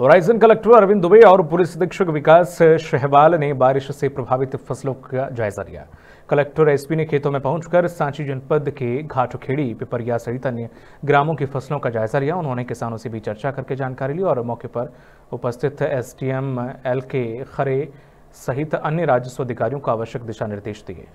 Raisen collector Arvind Dubey और police अधीक्षक विकास शहवाल ने बारिश से प्रभावित फ़सलों का जायजा लिया। कलेक्टर एसपी ने खेतों में पहुंचकर सांची जनपद के घाटखेड़ी, पिपरिया सहित अन्य ग्रामों की फ़सलों का जायजा लिया। उन्होंने किसानों से भी चर्चा करके जानकारी ली और मौके पर उपस्थित एसडीएम एल के खरे सहित अन्य राजस्व अधिकारियों को आवश्यक दिशा निर्देश दिए।